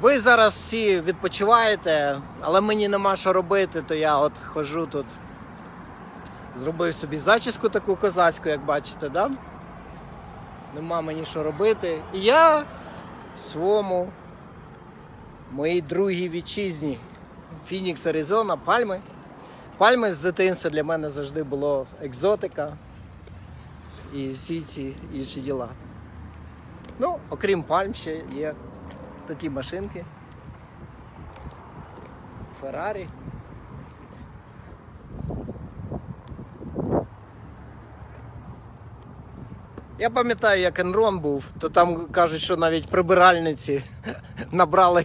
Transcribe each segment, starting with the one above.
Ви зараз всі відпочиваєте, але мені нема що робити, то я от хожу тут. Зробив собі зачіску таку козацьку, як бачите, да? Нема мені що робити. І я своєму, моїй другій вітчизні. Фінікс, Аризона, Пальми. Пальми з дитинства для мене завжди було екзотика і всі ці інші діла. Ну, окрім пальм, ще є такі машинки. Феррарі. Я пам'ятаю, як Енрон був, то там кажуть, що навіть прибиральниці набрали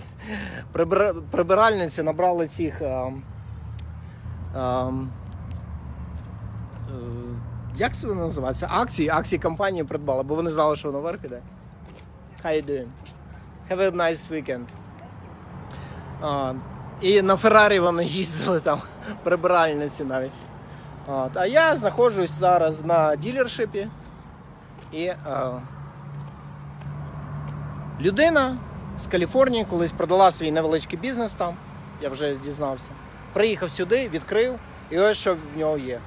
прибира- прибиральниці набрали цих. ам, ам, е, як це називається? Акції, акції компанії придбали, бо вони знали, що воно вверх іде. How you doing? Have a nice weekend. А, і на Феррарі вони їздили там, прибиральниці навіть. От. А я знаходжусь зараз на ділершипі. І а, людина з Каліфорнії колись продала свій невеличкий бізнес там, я вже дізнався. Приїхав сюди, відкрив, і ось що в нього є.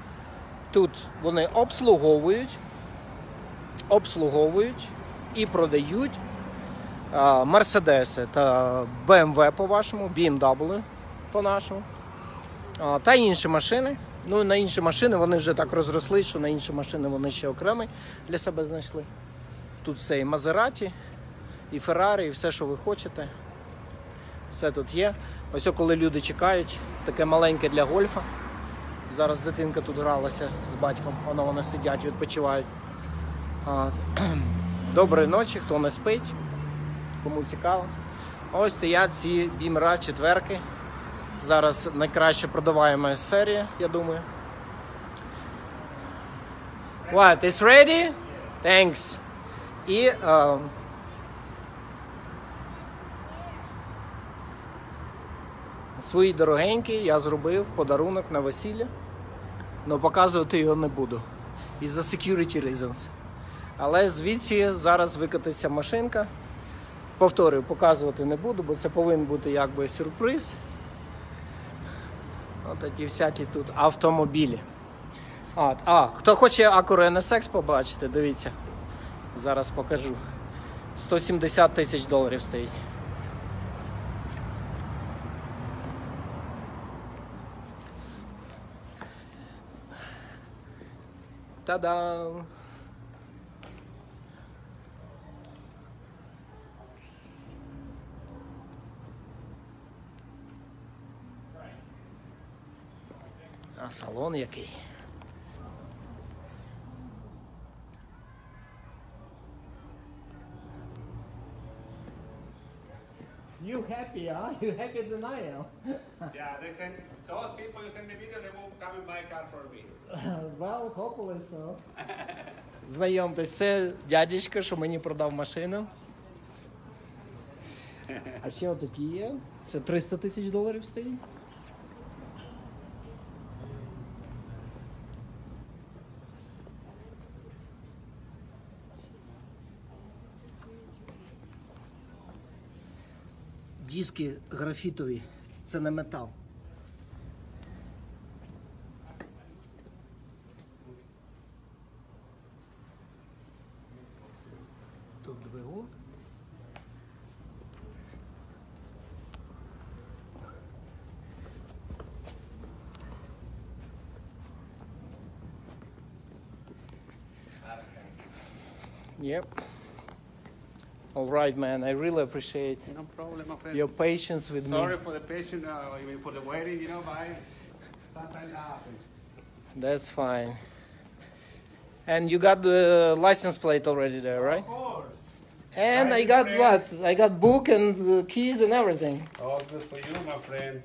Тут вони обслуговують, обслуговують і продають Мерседеси та BMW по-вашому, BMW по-нашому. Та інші машини. Ну, на інші машини вони вже так розросли, що на інші машини вони ще окремий для себе знайшли. Тут все і Мазераті, і Феррарі, і все, що ви хочете. Все тут є. Ось коли люди чекають, таке маленьке для гольфа. Зараз дитинка тут гралася з батьком, воно вони сидять, відпочивають. Доброї ночі, хто не спить, кому цікаво. Ось стоять ці бімра четверки. Зараз найкраще продаваємо серія, я думаю. What, it's ready? Thanks. І е, свої дорогенькі я зробив подарунок на весілля, але показувати його не буду. Із-за security reasons. Але звідси зараз викотиться машинка. Повторюю, показувати не буду, бо це повинен бути якби сюрприз. От ті всякі тут автомобілі. А, а хто хоче Acura NSX побачити, дивіться. Зараз покажу. 170 тисяч доларів стоїть. Та-дам! А салон який. You happy, huh? You happy than I am. Yeah, they send those people you send the video, they will come and buy a car for me. well, hopefully so. Знайомтесь, це дядечка, що мені продав машину. А ще отакі є. Це 300 тисяч доларів стоїть. Диски графітові, це не метал. Тут двигун. Yep. All right, man. I really appreciate No problem, my friend. your patience with Sorry me. Sorry for the patient, uh, for the waiting, you know, but sometimes happens. That's fine. And you got the license plate already there, right? Of course. And I License got plate. what? I got book and keys and everything. All good for you, my friend.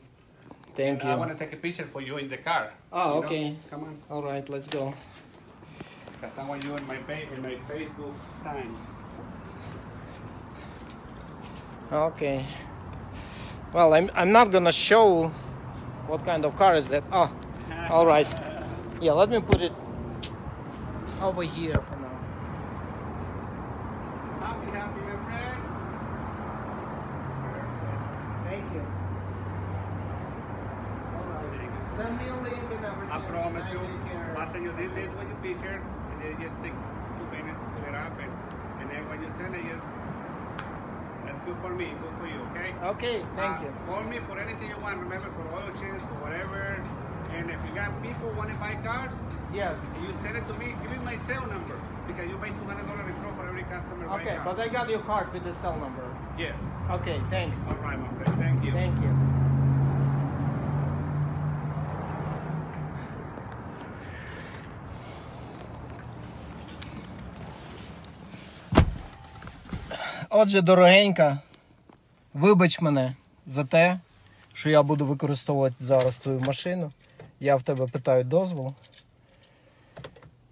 Thank I you. I want to take a picture for you in the car. Oh, you know? okay. Come on. All right, let's go. Because I want you in my, in my Facebook time. Okay. Well, I'm I'm not gonna show what kind of car is that. Oh, all right. Yeah, let me put it over here for now. Happy, happy, my friend. Perfect. me a link and everything. I promise and you. take care. I'll send you this, this with your picture, and then just take two minutes to fill it up, and, and then when you send it, just that's good for me, good for you, okay? Okay, thank Uh, you. Call me for anything you want. Remember, for oil change, for whatever. And if you got people want to buy cars, Yes. you send it to me. Give me my cell number because you pay two hundred dollar referral for every customer. buy Okay, car. but I got your card with the cell number. yes. Okay, thanks. All right, my friend. Thank you. Thank you. Отже, дорогенька, вибач мене за те, що я буду використовувати зараз твою машину. Я в тебе питаю дозвол.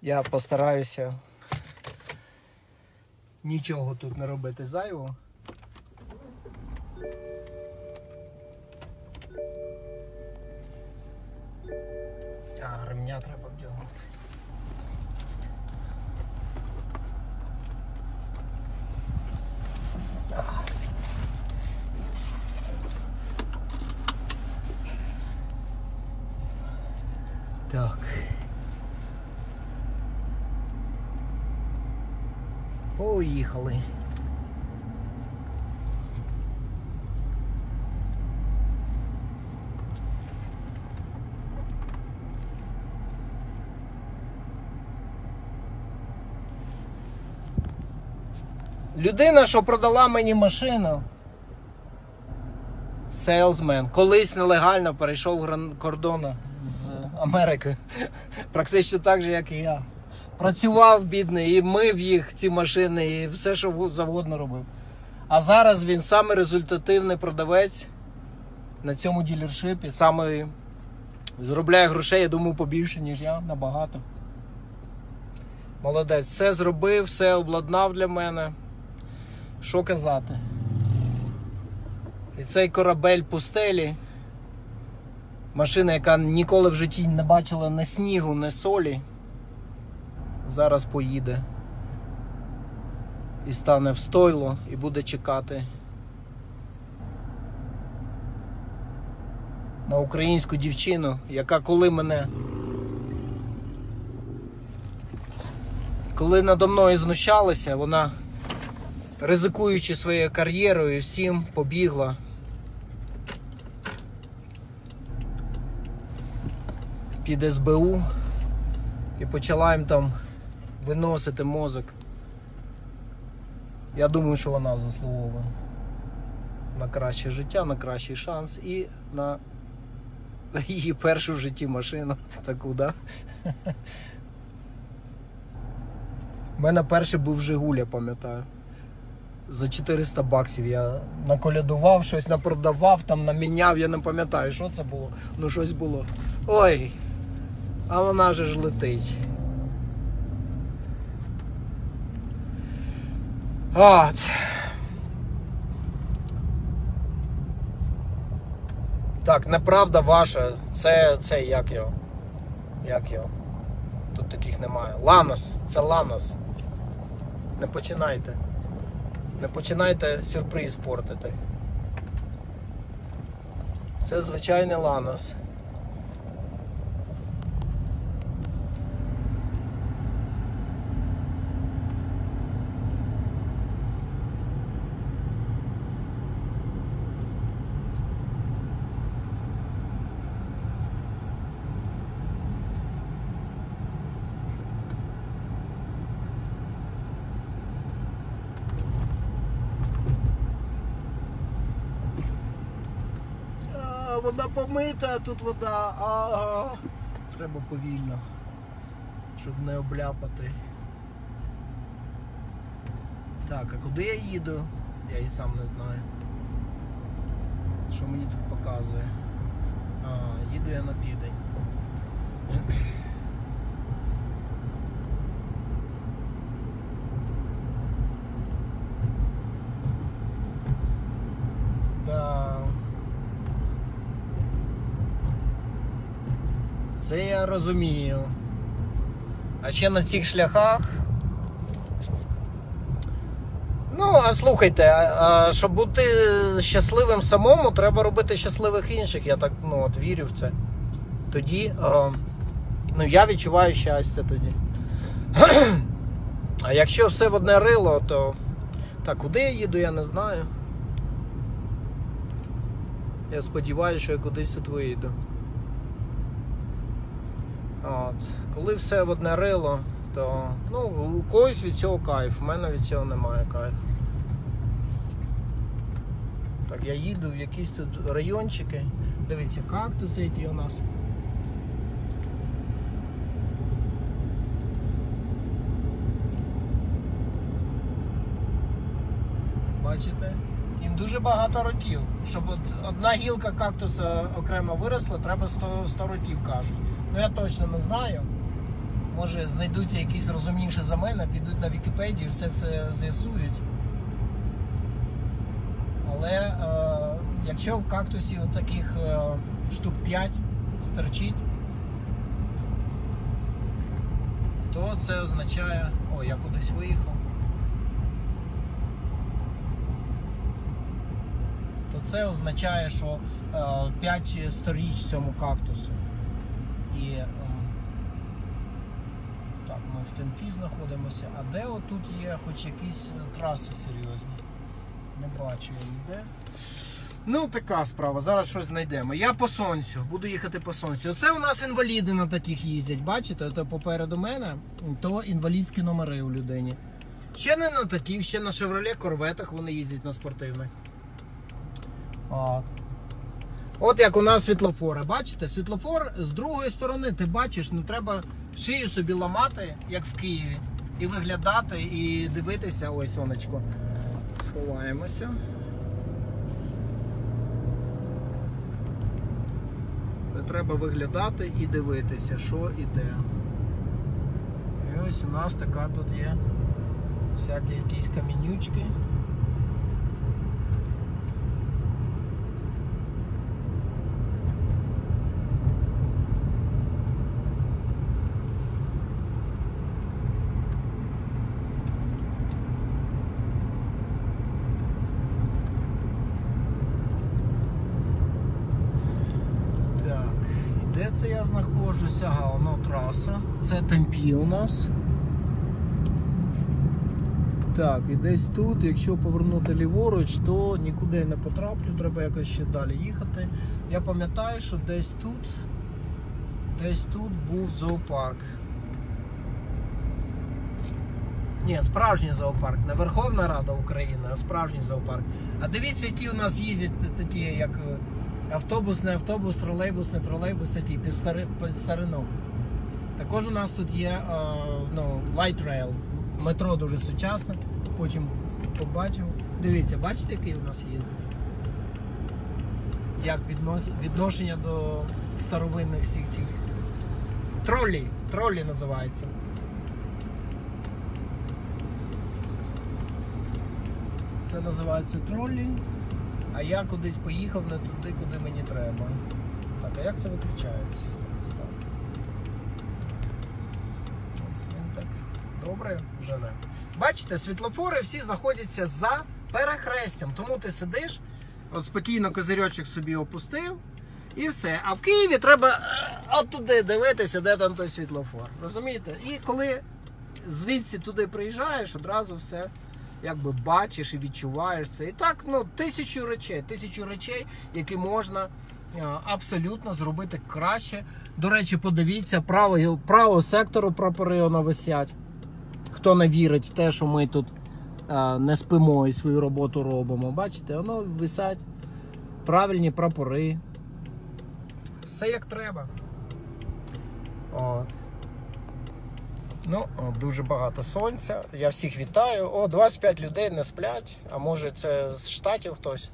Я постараюся нічого тут не робити зайвого. А, ремня треба Поїхали. Людина, що продала мені машину. Сейлсмен, колись нелегально перейшов кордон з Америки. Практично так же, як і я. Працював бідний, і мив їх, ці машини, і все, що завгодно робив. А зараз він самий результативний продавець на цьому ділершипі. Саме заробляє грошей, я думаю, побільше, ніж я, набагато. Молодець, все зробив, все обладнав для мене. Що казати? І цей корабель пустелі. Машина, яка ніколи в житті не бачила ні снігу, ні солі. Зараз поїде. І стане в стойло і буде чекати. На українську дівчину, яка коли мене. Коли надо мною знущалися, вона ризикуючи своєю кар'єрою, всім побігла. Під СБУ і почала їм там виносити мозок. Я думаю, що вона заслуговує на краще життя, на кращий шанс і на її першу в житті машину. Таку, да? У мене перший був Жигуль, я пам'ятаю. За 400 баксів я наколядував, щось напродавав, там наміняв, я не пам'ятаю, що це було. Ну щось було. Ой, а вона же ж летить. От. Так, неправда ваша. Це, це як його? Як його? Тут таких немає. Ланос, це Ланос. Не починайте. Не починайте сюрприз портити. Це звичайний Ланос. А, вода помита, а тут вода. А, треба повільно, щоб не обляпати. Так, а куди я їду? Я і сам не знаю. Що мені тут показує? А, їду я на південь. Да. Це я розумію. А ще на цих шляхах. Ну, а слухайте, а, а щоб бути щасливим самому, треба робити щасливих інших. Я так ну, от вірю в це. тоді е, ну, я відчуваю щастя тоді. А якщо все в одне рило, то так, куди я їду, я не знаю. Я сподіваюся, що я кудись тут вийду. От. Коли все в одне рило, то ну, у когось від цього кайф, в мене від цього немає кайфу. Так, я їду в якісь тут райончики. Дивіться, кактуси які у нас. Бачите? Їм дуже багато ротів. Щоб от одна гілка кактуса окремо виросла, треба 100, 100 ротів кажуть. Ну я точно не знаю. Може знайдуться якісь розумніші за мене, підуть на Вікіпедію, все це з'ясують. Але е, якщо в кактусі от таких е, штук 5 стерчить, то це означає. О, я кудись виїхав. То це означає, що е, 5 сторіч цьому кактусу. І е, так, ми в темпі знаходимося. А де отут є хоч якісь е, траси серйозні? Не бачу я ніде. Ну, така справа. Зараз щось знайдемо. Я по сонцю, буду їхати по сонцю. Оце у нас інваліди на таких їздять. Бачите, то попереду мене, то інвалідські номери у людині. Ще не на таких, ще на Chevrolet корветах вони їздять на спортивних. От. От як у нас світлофори. Бачите, світлофор з другої сторони ти бачиш, не треба шию собі ламати, як в Києві, і виглядати, і дивитися. Ой, сонечко. Сховаємося. Не треба виглядати і дивитися, що і де. І ось у нас така тут є всякі якісь камінючки. Так, і де це я знаходжуся? Ага, траса. Це темпі у нас. Так, і десь тут, якщо повернути ліворуч, то нікуди не потраплю, треба якось ще далі їхати. Я пам'ятаю, що десь тут, десь тут був зоопарк. Ні, справжній зоопарк, не Верховна Рада України, а справжній зоопарк. А дивіться, які у нас їздять такі, як е, автобусний автобус, тролейбусний тролейбус, такий під, стари, під старину. Також у нас тут є ну, light rail, метро дуже сучасне. Потім побачимо. Дивіться, бачите, який у нас їздить? Як віднос, відношення до старовинних всіх цих тролі. Тролі називається. Це називається тролі. А я кудись поїхав не туди, куди мені треба. Так, а як це виключається? Якось так. Ось він так добре жене. Бачите, світлофори всі знаходяться за перехрестям. Тому ти сидиш, от спокійно козирьочок собі опустив. І все. А в Києві треба е, от туди дивитися, де там той світлофор. Розумієте? І коли звідси туди приїжджаєш, одразу все якби бачиш і відчуваєш це. І так, ну, тисячу речей, тисячу речей, які можна абсолютно зробити краще. До речі, подивіться, право, право сектору прапори воно висять. Хто не вірить в те, що ми тут не спимо і свою роботу робимо. Бачите, воно висять правильні прапори. Все як треба. От. Ну, дуже багато сонця. Я всіх вітаю. О, 25 людей не сплять. А може це з штатів хтось?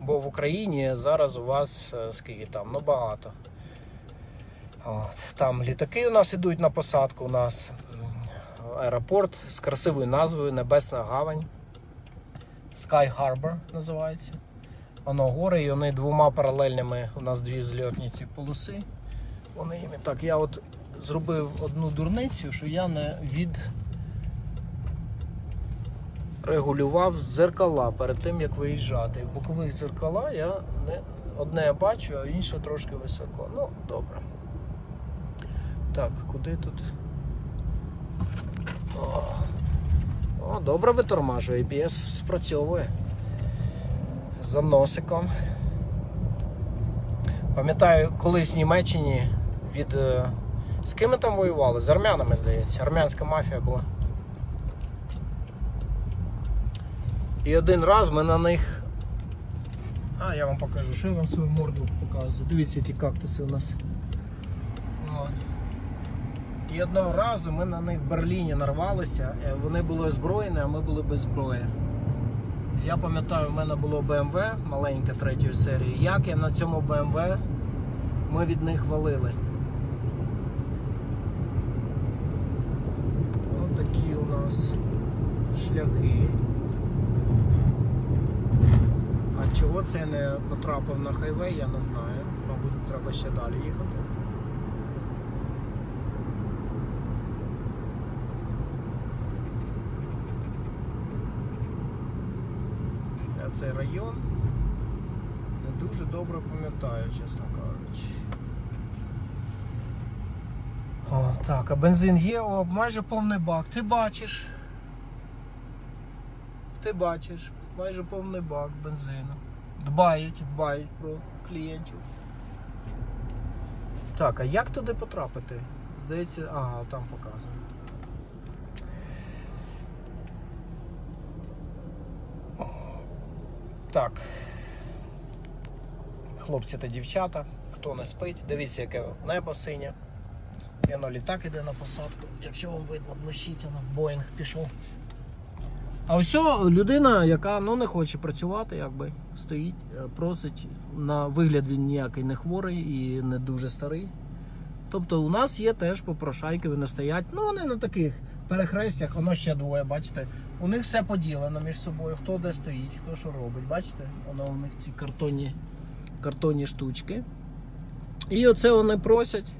Бо в Україні зараз у вас е, скільки там? Ну багато. От. Там літаки у нас ідуть на посадку. У нас аеропорт з красивою назвою Небесна Гавань. Sky Harbor називається. Воно гори, і вони двома паралельними. У нас дві зльотні ці полоси. Вони їм так. Я от зробив одну дурницю, що я не від регулював дзеркала перед тим, як виїжджати. Бокових дзеркала я не одне я бачу, а інше трошки високо. Ну, добре. Так, куди тут? О, О добре витормажує, ABS спрацьовує. За носиком. Пам'ятаю, колись в Німеччині від. З ким ми там воювали? З армянами, здається. Армянська мафія була. І один раз ми на них. А, я вам покажу, що я вам свою морду показую. Дивіться ті кактуси у нас. От. І одного разу ми на них в Берліні нарвалися, е, вони були озброєні, а ми були без зброї. Я пам'ятаю, в мене було BMW маленьке третьої серії. Як я на цьому BMW ми від них валили. Ось такі у нас шляхи. А чого це не потрапив на хайвей, я не знаю. Мабуть, треба ще далі їхати. Я цей район не дуже добре пам'ятаю, чесно кажучи. О, так, а бензин є, о, майже повний бак. Ти бачиш. Ти бачиш, майже повний бак бензину. Дбають, дбають про клієнтів. Так, а як туди потрапити? Здається, ага, там показує. Так. Хлопці та дівчата, хто не спить, дивіться, яке небо синє. Воно літак іде на посадку. Якщо вам видно, блищить, воно Боїнг пішов. А ось людина, яка ну, не хоче працювати, якби стоїть, е, просить. На вигляд він ніякий не хворий і не дуже старий. Тобто у нас є теж попрошайки, вони стоять. Ну вони на таких перехрестях, воно ще двоє, бачите. У них все поділено між собою, хто де стоїть, хто що робить. Бачите? Воно у них ці картонні, картонні штучки. І оце вони просять.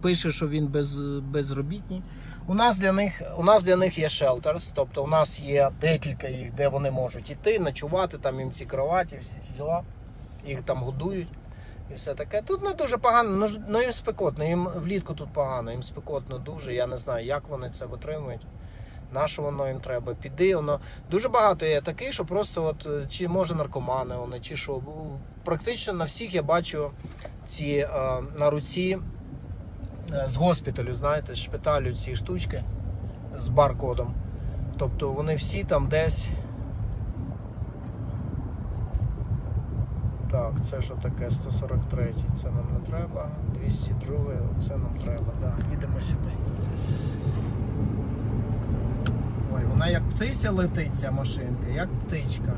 Пише, що він без, безробітний. У нас для них у нас для них є shelters, тобто у нас є декілька їх, де вони можуть іти, ночувати, там їм ці кроваті, всі ці діла, їх там годують і все таке. Тут не дуже погано, ну, ну їм спекотно, їм влітку тут погано, їм спекотно дуже. Я не знаю, як вони це витримують. На що воно їм треба? Піди, воно дуже багато є таких, що просто от е, чи може наркомани вони, чи що. Практично на всіх я бачу ці е, на руці з госпіталю, знаєте, з шпиталю ці штучки з баркодом. Тобто вони всі там десь. Так, це що таке 143, це нам не треба. 202, це нам треба, да. Їдемо сюди. Ой, вона як птиця летить, ця машинка, як птичка.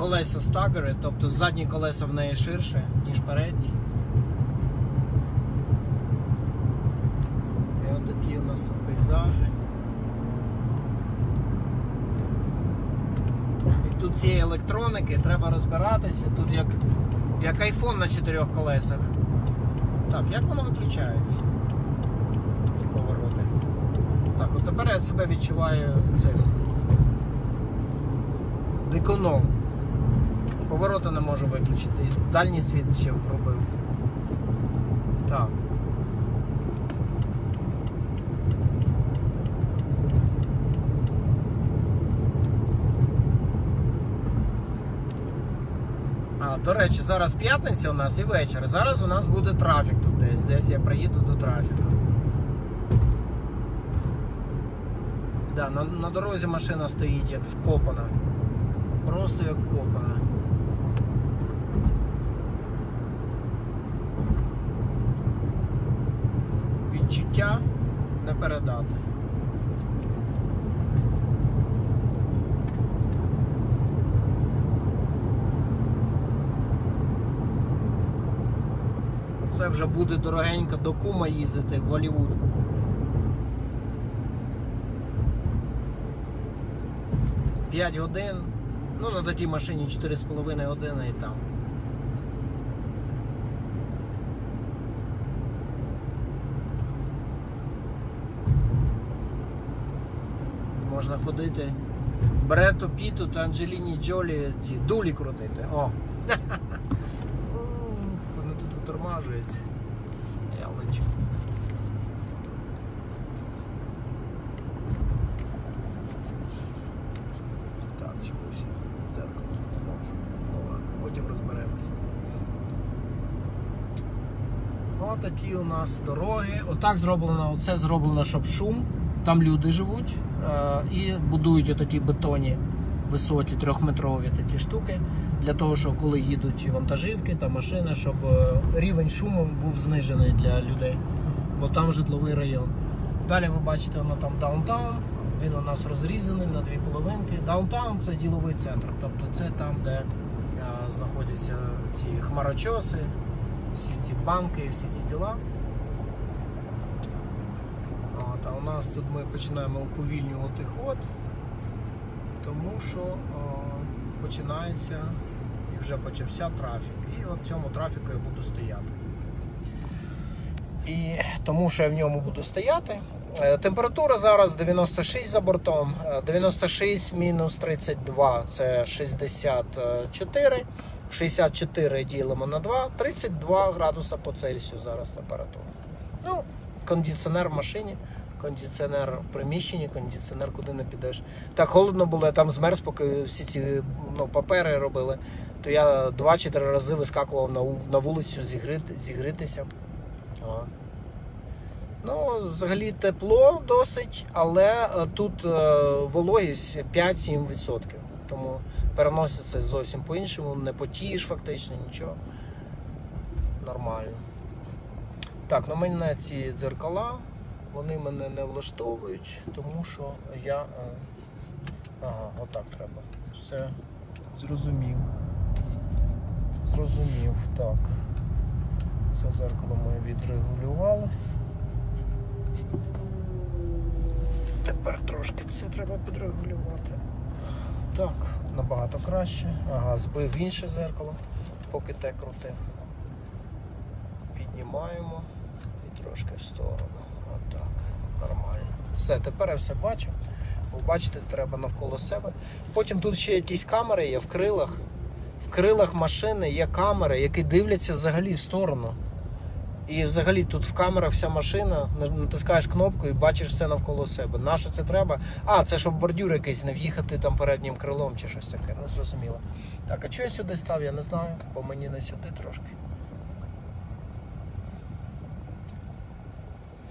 Колеса стагери, тобто задні колеса в неї ширше, ніж передні. І от такі у нас тут пейзажі. І тут цієї електроники треба розбиратися. Тут як, як айфон на чотирьох колесах. Так, як воно виключається? Ці повороти. Так, от тепер я себе відчуваю цим. Диконом. Повороти не можу виключити. І дальній світ ще вробив. Так. До речі, зараз п'ятниця у нас і вечір. Зараз у нас буде трафік тут десь. Десь я приїду до трафіку. Да, на, на дорозі машина стоїть як вкопана. Просто як вкопана. Відчуття не передати. Це вже буде дорогенько до кума їздити в Голлівуд. П'ять годин. Ну, на такій машині 4,5 години і там. Можна ходити Брету Піту та Анджеліні Джолі ці дулі крутити. О! Вони тут витормажуються. Я лечу. Так, чомусь я дзеркало не можу. Ну потім розберемося. От такі у нас дороги. Отак зроблено, оце зроблено, щоб шум. Там люди живуть і будують отакі бетонні високі трьохметрові такі штуки. Для того, щоб коли їдуть вантажівки та машини, щоб е, рівень шуму був знижений для людей. Бо там житловий район. Далі ви бачите, воно там даунтаун. Він у нас розрізаний на дві половинки. Даунтаун це діловий центр. Тобто це там, де е, знаходяться ці хмарочоси, всі ці банки, всі ці діла. От, а у нас тут ми починаємо уповільнювати ход, тому що о, починається і вже почався трафік. І от цьому трафіку я буду стояти. І тому що я в ньому буду стояти. Е, Температура зараз 96 за бортом. Е, 96 мінус 32 це 64. 64 ділимо на 2, 32 градуса по Цельсію зараз температура. Ну, кондиціонер в машині, кондиціонер в приміщенні, кондиціонер куди не підеш. Так холодно було, я там змерз, поки всі ці ну, папери робили, то я два чи три рази вискакував на, на вулицю зігрити, зігрітися. О. Ну, взагалі тепло досить, але е, тут е, вологість 5-7%. Тому переноситься зовсім по-іншому, не потієш фактично нічого. Нормально. Так, ну мене ці дзеркала, вони мене не влаштовують, тому що я. е, Ага, отак треба. Все зрозумів. Зрозумів, так. Це зеркало ми відрегулювали. Тепер трошки це треба підрегулювати. Так, набагато краще. Ага, збив інше зеркало, поки те крутив. Піднімаємо і трошки в сторону. Отак. Нормально. Все, тепер я все бачу. Бачите, треба навколо себе. Потім тут ще якісь камери є в крилах. В крилах машини є камери, які дивляться взагалі в сторону. І взагалі тут в камерах вся машина, натискаєш кнопку і бачиш все навколо себе. На що це треба? А, це щоб бордюр якийсь не в'їхати там переднім крилом чи щось таке, не зрозуміло. Так, а чого я сюди став, я не знаю, бо мені не сюди трошки.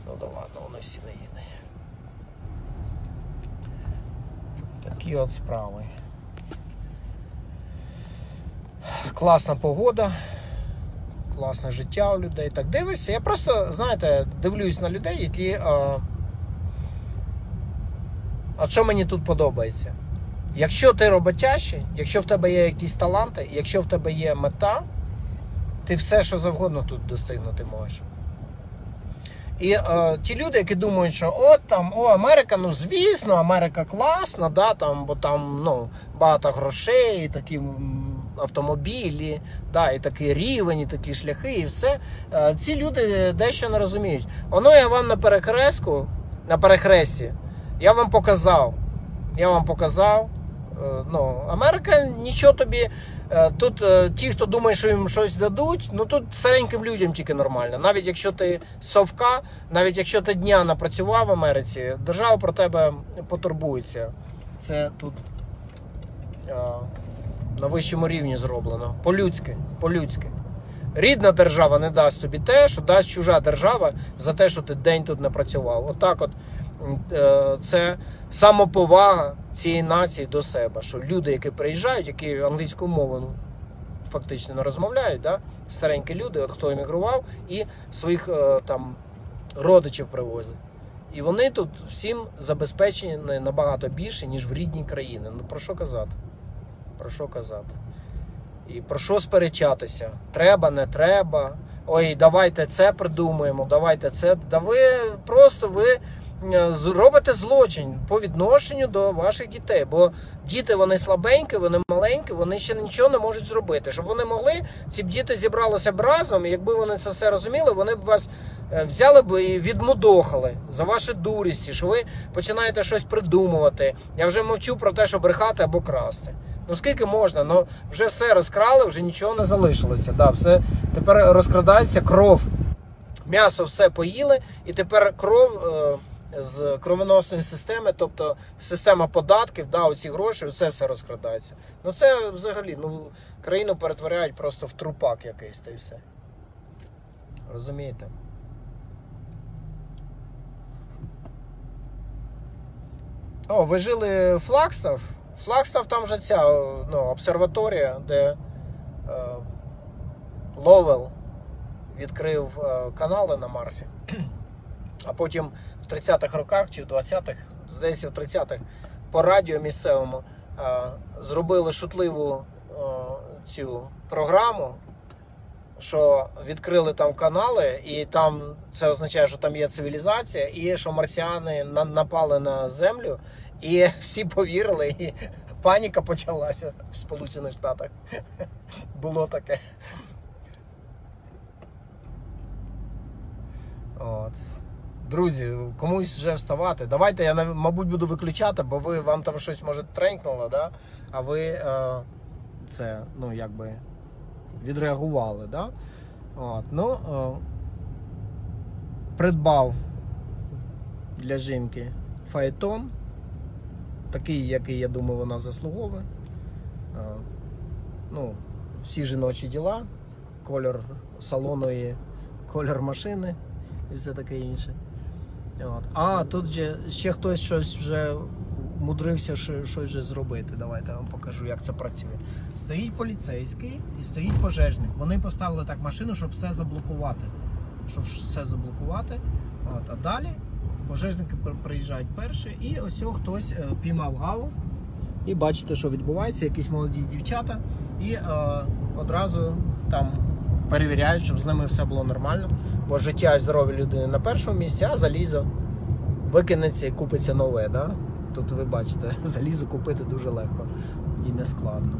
Ну да ладно, воно всі не їде. Такі от справи. Класна погода класне життя у людей. Так дивишся. Я просто, знаєте, дивлюсь на людей, які. А, а що мені тут подобається? Якщо ти роботящий, якщо в тебе є якісь таланти, якщо в тебе є мета, ти все, що завгодно тут достигнути можеш. І е, ті люди, які думають, що от там, о, Америка, ну звісно, Америка класна, да, там, бо там ну, багато грошей, і такі автомобілі, да, і такий рівень, і такі шляхи, і все. Е, ці люди дещо не розуміють. Воно я вам на перехрестку, на перехресті, я вам показав. Я вам показав. Е, ну, Америка нічого тобі. Е, Тут е, ті, хто думає, що їм щось дадуть, ну тут стареньким людям тільки нормально. Навіть якщо ти совка, навіть якщо ти дня напрацював в Америці, держава про тебе потурбується. Це тут е, на вищому рівні зроблено. По-людськи. По-людськи. Рідна держава не дасть тобі те, що дасть чужа держава за те, що ти день тут не працював. Отак, от, е, це самоповага цієї нації до себе. Що люди, які приїжджають, які англійську мову ну, фактично не розмовляють, да? старенькі люди, от хто емігрував, і своїх е, там родичів привозять. І вони тут всім забезпечені набагато більше, ніж в рідній країні. Ну про що казати? Про що казати? І про що сперечатися? Треба, не треба. Ой, давайте це придумаємо, давайте це. Да ви просто ви е, зробите злочин по відношенню до ваших дітей. Бо діти вони слабенькі, вони маленькі, вони ще нічого не можуть зробити. Щоб вони могли, ці б діти зібралися б разом, і якби вони це все розуміли, вони б вас е, взяли б і відмудохали за ваші дурісті, що ви починаєте щось придумувати. Я вже мовчу про те, що брехати або красти. Ну скільки можна? Ну вже все розкрали, вже нічого не залишилося. Да, все тепер розкрадається кров. М'ясо все поїли, і тепер кров е, з кровоносної системи, тобто система податків, да, оці гроші, це все розкрадається. Ну це взагалі, ну країну перетворяють просто в трупак якийсь та й все. Розумієте? О, ви жили Флагстав? Флагстав там же ця ну, обсерваторія, де е, Ловел відкрив е, канали на Марсі. А потім в 30-х роках чи в 20-х, здається, в 30-х по радіо місцевому е, зробили шутливу е, цю програму, що відкрили там канали, і там це означає, що там є цивілізація, і що марсіани на- напали на землю, і всі повірили, і паніка почалася в Сполучених Штатах. Було таке. От. Друзі, комусь вже вставати. Давайте я, мабуть, буду виключати, бо ви вам там щось може тренькнуло, да? а ви е, це, ну, якби відреагували. Да? От. Ну, е, придбав для жінки фаетон, такий, який, я думаю, вона заслуговує. Е, ну, всі жіночі діла, кольор салону і кольор машини і все таке інше. От. А, тут же ще хтось щось вже мудрився щось вже зробити. Давайте я вам покажу, як це працює. Стоїть поліцейський і стоїть пожежник. Вони поставили так машину, щоб все заблокувати. Щоб все заблокувати. От. А далі пожежники приїжджають перші, і ось хтось е, піймав гаву. І бачите, що відбувається, якісь молоді дівчата, і е, одразу там перевіряють, щоб з ними все було нормально. Бо життя і здоров'я людини на першому місці, а залізо викинеться і купиться нове. Да? Тут ви бачите, залізо купити дуже легко і не складно.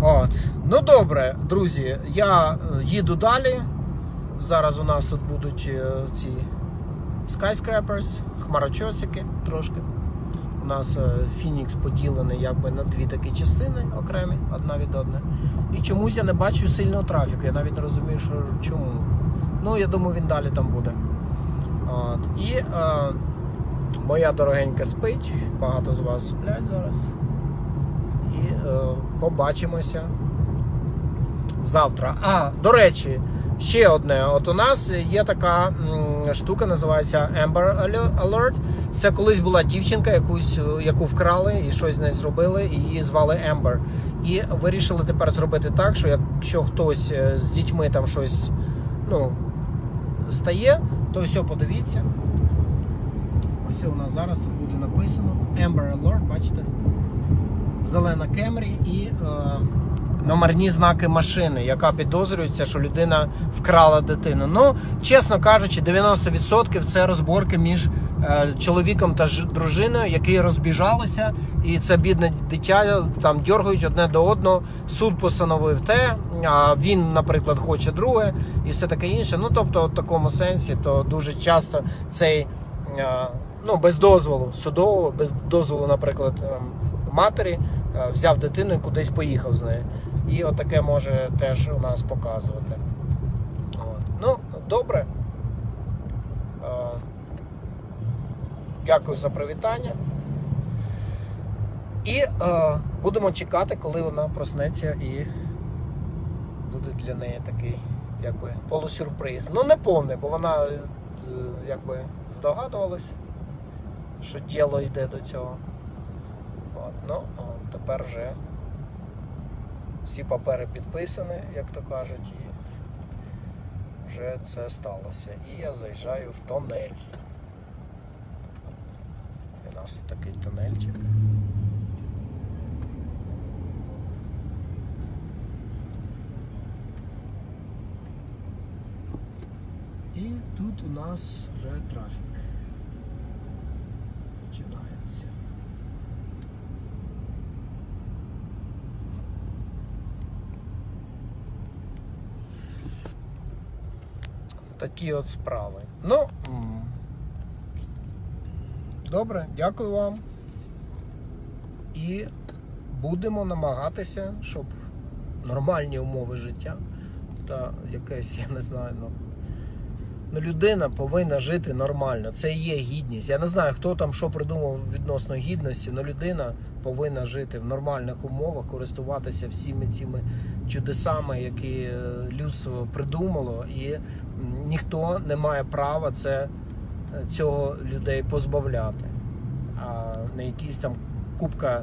От. Ну добре, друзі, я е, їду далі. Зараз у нас тут будуть е, ці skyscrapers, хмарочосики трошки. У нас е, Фінікс поділений якби на дві такі частини окремі, одна від одної. І чомусь я не бачу сильного трафіку. Я навіть не розумію, що чому. Ну, я думаю, він далі там буде. От. І е, моя дорогенька спить, багато з вас сплять зараз. І е, побачимося завтра. А, до речі, ще одне. От у нас є така штука, називається Amber Alert. Це колись була дівчинка, якусь, е, яку вкрали і щось з нею зробили, і її звали Amber. І вирішили тепер зробити так, що якщо хтось е, з дітьми там щось ну, стає, то все, подивіться. Ось у нас зараз тут буде написано Amber Alert, бачите? Зелена Кемрі і е, номерні знаки машини, яка підозрюється, що людина вкрала дитину. Ну, чесно кажучи, 90% це розборки між е, чоловіком та ж- дружиною, які розбіжалися, і це бідне дитя там дергають одне до одного. Суд постановив те, а він, наприклад, хоче друге, і все таке інше. Ну, тобто, в такому сенсі, то дуже часто цей. е, Ну, без дозволу судового, без дозволу, наприклад, матері, е, взяв дитину і кудись поїхав з нею. І отаке може теж у нас показувати. От. Ну, добре. Е, Дякую за привітання. І е, будемо чекати, коли вона проснеться і буде для неї такий якби полусюрприз. Ну, не повний, бо вона е, якби здогадувалась, що діло йде до цього. От, ну, о, тепер вже всі папери підписані, як то кажуть, і вже це сталося. І я заїжджаю в тонель. У нас такий тонельчик. І тут у нас вже трафік починається. Та такі от справи. Ну, добре, дякую вам. І будемо намагатися, щоб нормальні умови життя та якесь, я не знаю, ну. Ну, людина повинна жити нормально. Це є гідність. Я не знаю, хто там що придумав відносно гідності, але людина повинна жити в нормальних умовах, користуватися всіми цими чудесами, які е, людство придумало, і ніхто не має права це е, цього людей позбавляти. А не якісь там купка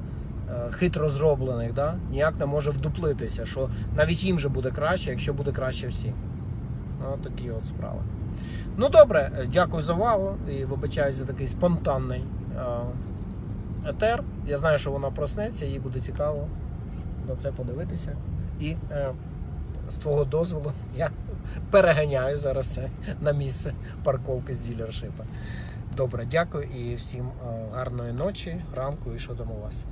е, хитро зроблених, да? ніяк не може вдуплитися, що навіть їм же буде краще, якщо буде краще всім. От такі от справи. Ну добре, е, дякую за увагу і вибачаюсь за такий спонтанний е, етер. Я знаю, що вона проснеться, їй буде цікаво на це подивитися. І е, з твого дозволу я переганяю зараз це на місце парковки з ділершипа. Добре, дякую і всім е, гарної ночі, ранку і що там у вас.